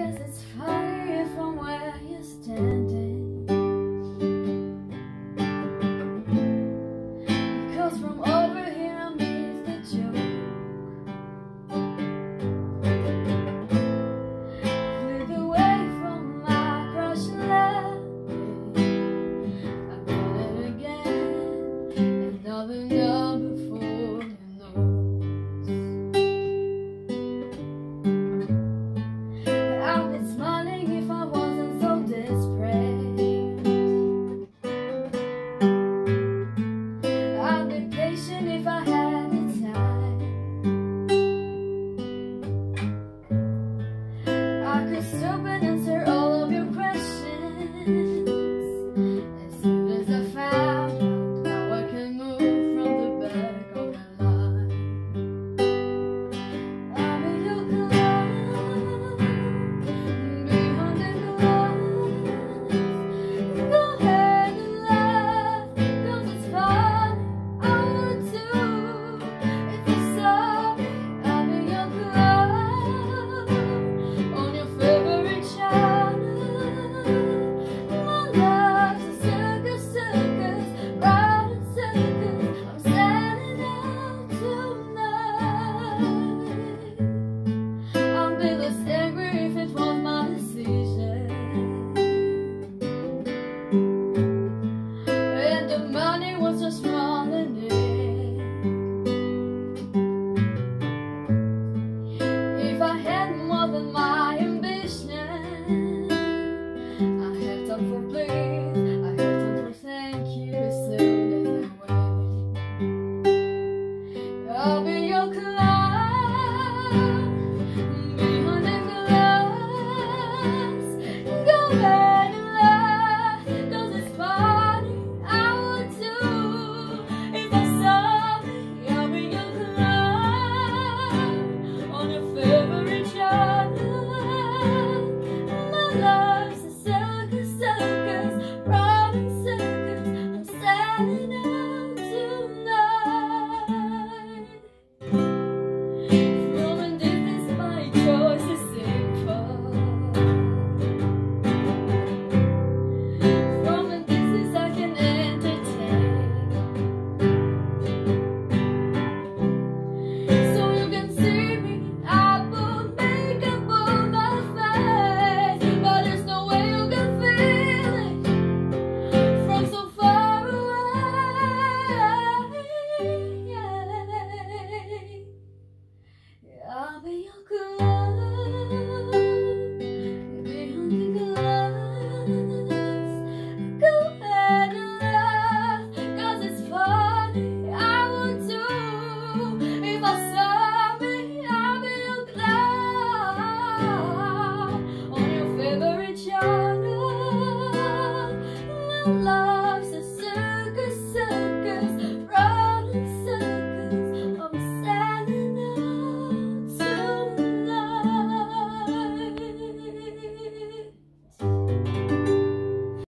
guess it's funny from where you're standing if I had the time. I could